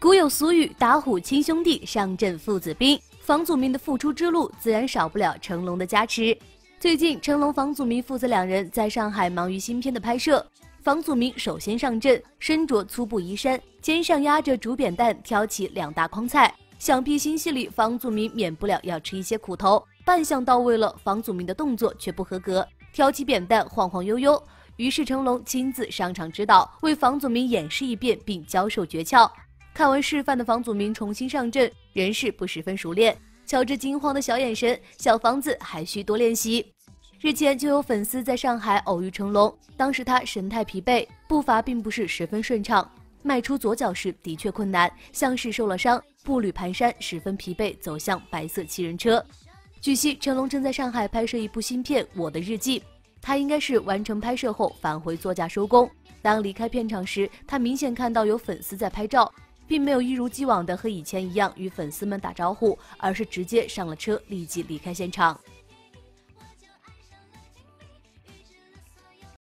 古有俗语“打虎亲兄弟，上阵父子兵”，房祖名的复出之路自然少不了成龙的加持。最近，成龙、房祖名父子两人在上海忙于新片的拍摄。房祖名首先上阵，身着粗布衣衫，肩上压着竹扁担，挑起两大筐菜。想必新戏里房祖名免不了要吃一些苦头。扮相到位了，房祖名的动作却不合格，挑起扁担晃晃悠悠。于是成龙亲自上场指导，为房祖名演示一遍，并教授诀窍。看完示范的房祖名重新上阵，仍是不十分熟练。瞧着惊慌的小眼神，小房子还需多练习。日前就有粉丝在上海偶遇成龙，当时他神态疲惫，步伐并不是十分顺畅，迈出左脚时的确困难，像是受了伤，步履蹒跚，十分疲惫，走向白色七人车。据悉，成龙正在上海拍摄一部新片《我的日记》，他应该是完成拍摄后返回座驾收工。当离开片场时，他明显看到有粉丝在拍照。并没有一如既往的和以前一样与粉丝们打招呼，而是直接上了车，立即离开现场。